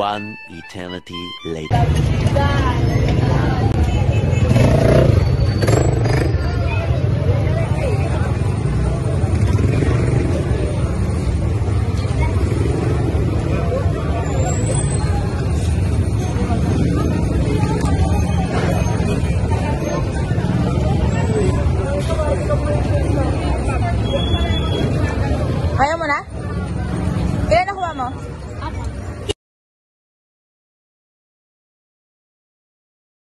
One eternity later.